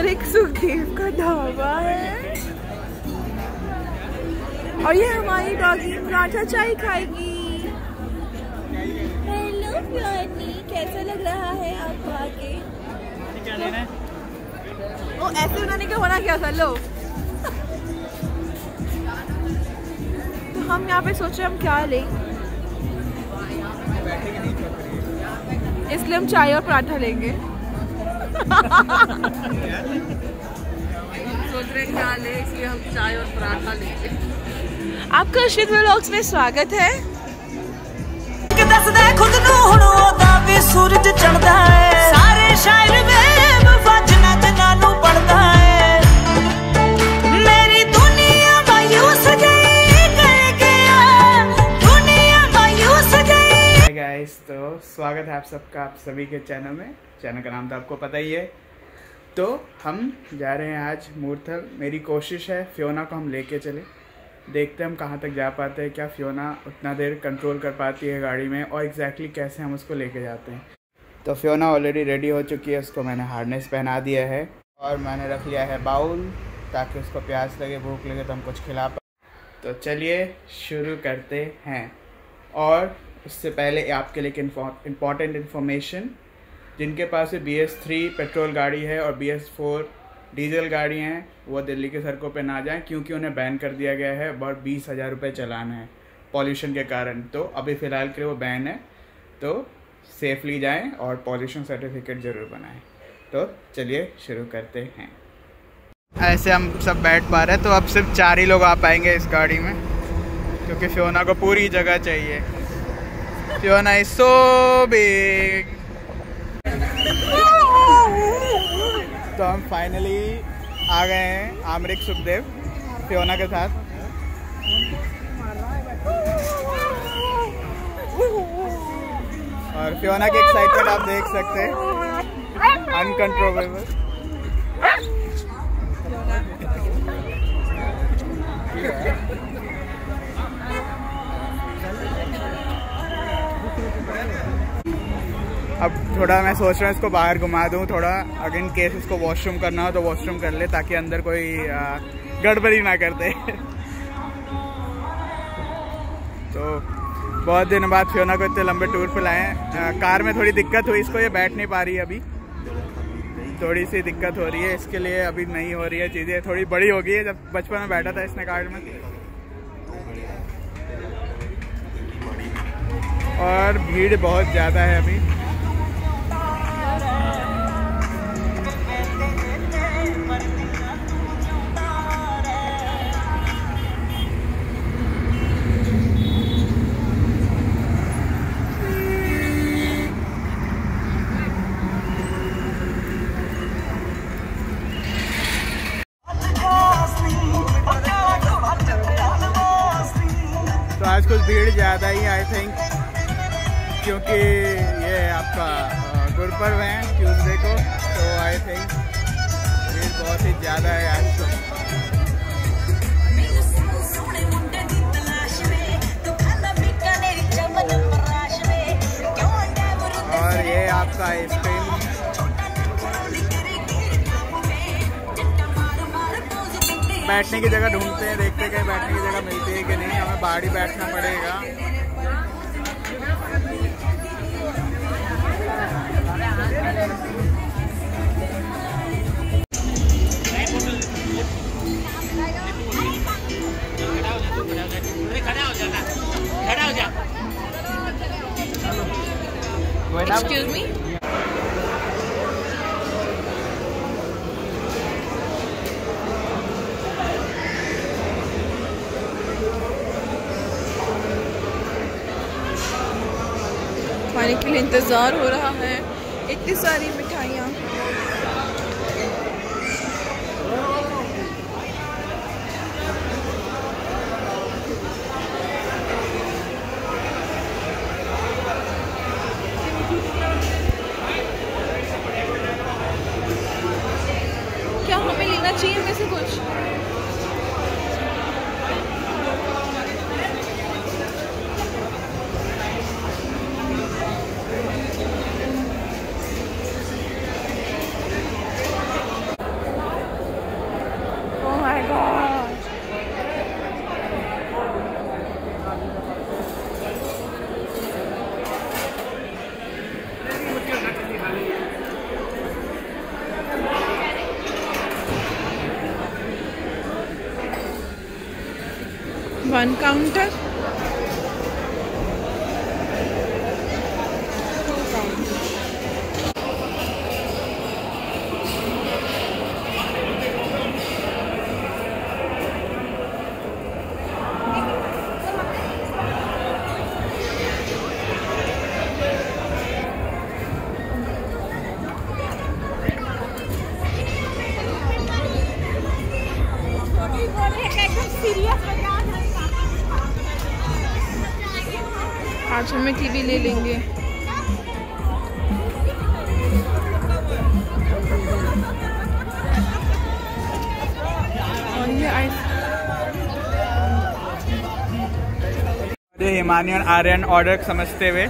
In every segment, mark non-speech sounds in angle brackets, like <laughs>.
आमरिक सुखदेव का ढाबा है। और ये हमारी डॉगी पराठा चाय खाएगी। हेलो कैसा लग रहा है आपको आगे क्या लेना है ओ ऐसे बनाने का होना क्या था लो। <laughs> तो हम यहाँ पे सोच रहे हम क्या लें। इसलिए हम चाय और पराठा लेंगे। सोच रहे हैं क्या लें इसलिए हम चाय और पराठा लेंगे आपका अर्शद व्लॉग्स में स्वागत है ਕਿ ਦੱਸਦਾ ਖੁਦ ਨੂੰ ਹੁਣ ਉਹਦਾ ਵੀ ਸੂਰਜ ਚੜਦਾ ਏ ਸਾਰੇ ਸ਼ਾਇਰ स्वागत है आप सबका, आप सभी के चैनल में। चैनल का नाम तो आपको पता ही है। तो हम जा रहे हैं आज मूर्थल। मेरी कोशिश है फ्योना को हम लेके चले। देखते हैं हम कहाँ तक जा पाते हैं, क्या फ्योना उतना देर कंट्रोल कर पाती है गाड़ी में और एग्जैक्टली exactly कैसे हम उसको लेके जाते हैं। तो फ्योना ऑलरेडी रेडी हो चुकी है, उसको मैंने हार्नेस पहना दिया है और मैंने रख लिया है बाउल ताकि उसको प्यास लगे, भूख लगे तो हम कुछ खिला पाए। तो चलिए शुरू करते हैं। और उससे पहले आपके लिए एक इंपॉर्टेंट इन्फॉर्मेशन जिनके पास बी एस थ्री पेट्रोल गाड़ी है और बी एस फोर डीजल गाड़ी हैं, वो दिल्ली के सड़कों पे ना जाएँ, क्योंकि उन्हें बैन कर दिया गया है और बीस हज़ार रुपये चलान है पॉल्यूशन के कारण। तो अभी फ़िलहाल के लिए वो बैन है तो सेफली जाएँ और पॉल्यूशन सर्टिफिकेट ज़रूर बनाएँ। तो चलिए शुरू करते हैं। ऐसे हम सब बैठ पा रहे हैं तो अब सिर्फ़ चार ही लोग आ पाएँगे इस गाड़ी में, क्योंकि फियोना को पूरी जगह चाहिए। फियोना इज़ सो बिग तो हम फाइनली आ गए हैं आमरिक सुखदेव फियोना के साथ। और फियोना की एक्साइटमेंट आप देख सकते हैं। अनकंट्रोलेबल अब थोड़ा मैं सोच रहा हूँ इसको बाहर घुमा दूँ, थोड़ा अगर इन केस इसको वॉशरूम करना हो तो वॉशरूम कर ले, ताकि अंदर कोई गड़बड़ी ना कर दे। <laughs> तो बहुत दिन बाद फियोना को इतने लंबे टूर पे लाए कार में थोड़ी दिक्कत हुई, इसको ये बैठ नहीं पा रही है अभी। थोड़ी सी दिक्कत हो रही है, इसके लिए अभी नहीं हो रही है चीज़ें, थोड़ी बड़ी हो गई है, जब बचपन में बैठा था इसने कार में। और भीड़ बहुत ज़्यादा है अभी। पर हुए हैं को तो आई थिंक भीड़ बहुत ही ज़्यादा है आज तो। और ये आपका स्पिन बैठने की जगह ढूंढते हैं देखते हैं कहीं बैठने की जगह मिलती है कि नहीं हमें बाहर ही बैठना पड़ेगा। एक्सक्यूज मी खाने के लिए इंतज़ार हो रहा है। इतनी सारी मिठाइयाँ। क्या हमें लेना चाहिए में से कुछ? one counter. आज हमें टीवी ले लेंगे। और ये अरे हिमानियन आर्यन ऑर्डर समझते हुए।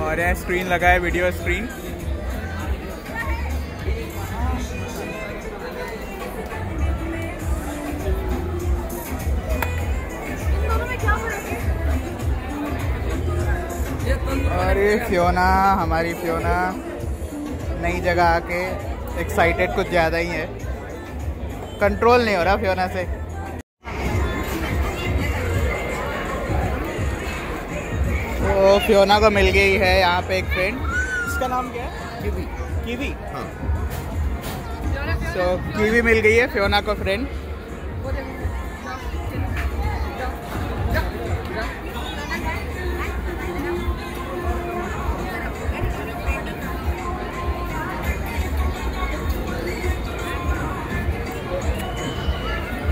और यहाँ स्क्रीन लगा है वीडियो स्क्रीन ये फियोना हमारी फियोना नई जगह आके एक्साइटेड कुछ ज़्यादा ही है। कंट्रोल नहीं हो रहा फियोना से। तो फियोना को मिल गई है यहाँ पे एक फ्रेंड इसका नाम क्या है? कीवी कीवी हाँ। तो कीवी मिल गई है फियोना को फ्रेंड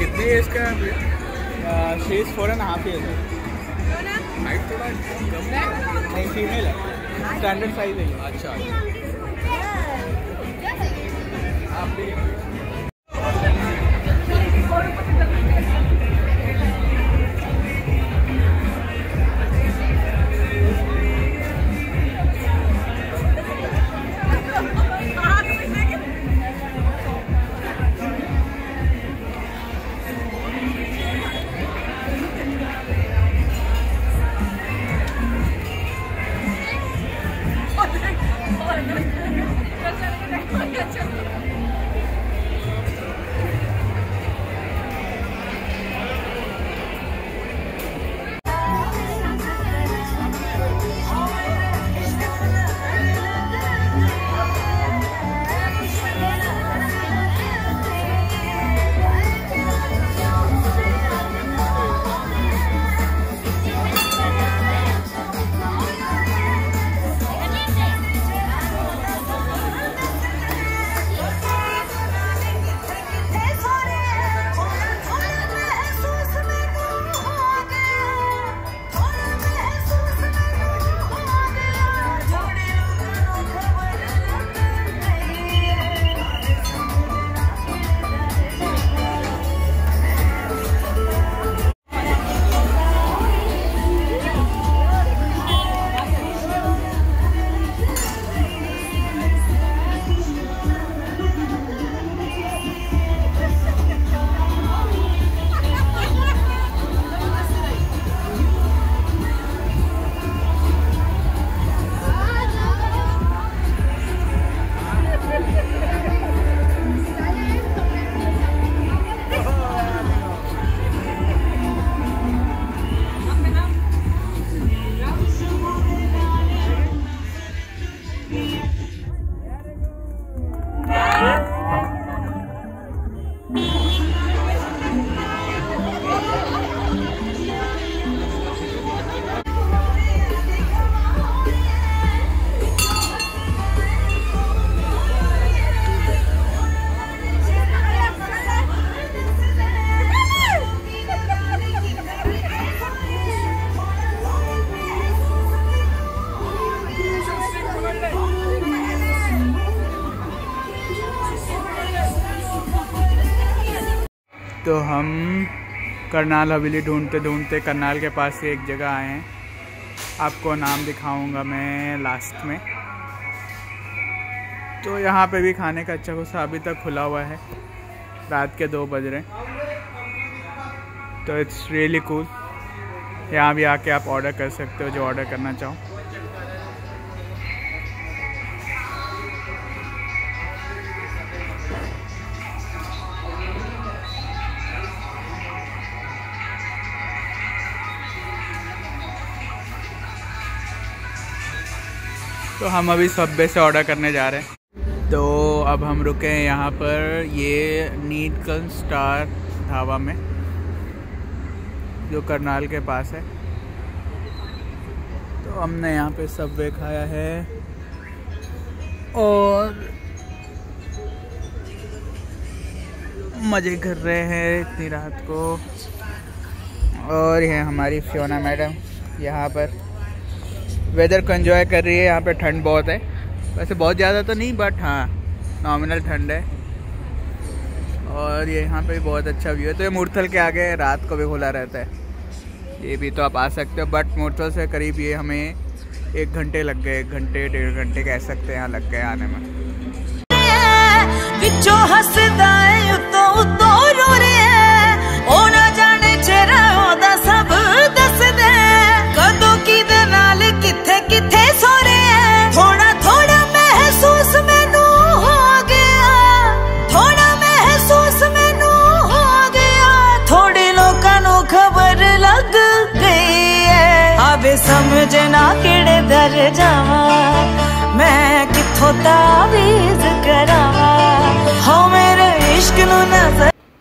कितनी एज का है she is four and half year height थोड़ा कम है। नहीं फीमेल है। स्टैंडर्ड साइज़ है अच्छा अच्छा। <laughs> और तो हम करनाल हवेली ढूंढते ढूंढते करनाल के पास से एक जगह आए हैं। आपको नाम दिखाऊँगा मैं लास्ट में। तो यहाँ पे भी खाने का अच्छा कुछ अभी तक खुला हुआ है। रात के दो बज रहे तो इट्स रियली कूल यहाँ भी आके आप ऑर्डर कर सकते हो जो ऑर्डर करना चाहो। तो हम अभी सब्वे से ऑर्डर करने जा रहे हैं। तो अब हम रुके हैं यहाँ पर, ये नीलकंठ स्टार ढाबा में, जो करनाल के पास है। तो हमने यहाँ पे सब्वे खाया है। और मज़े कर रहे हैं इतनी रात को। और ये हमारी फ्योना मैडम, यहाँ पर। वेदर को एंजॉय कर रही है, यहाँ पे ठंड बहुत है। वैसे बहुत ज़्यादा तो नहीं बट हाँ नॉमिनल ठंड है। और ये यहाँ पे भी बहुत अच्छा व्यू है। तो ये मूर्थल के आगे रात को भी खुला रहता है। ये भी तो आप आ सकते हो बट मूर्थल से करीब ये हमें एक घंटे लग गए, एक घंटे, डेढ़ घंटे कह सकते हैं, यहाँ लग गए आने में।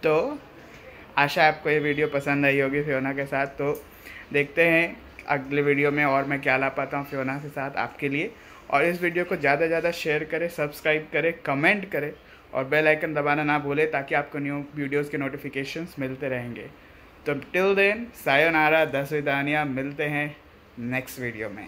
तो आशा आपको ये वीडियो पसंद आई होगी फ्योना के साथ। तो देखते हैं अगले वीडियो में और मैं क्या ला पाता हूँ फ्योना के साथ आपके लिए। और इस वीडियो को ज़्यादा से ज़्यादा शेयर करें सब्सक्राइब करें कमेंट करें और बेल आइकन दबाना ना भूलें ताकि आपको न्यू वीडियोस के नोटिफिकेशंस मिलते रहेंगे। तो टिल देन सायोनारा दस विदानिया मिलते हैं नेक्स्ट वीडियो में।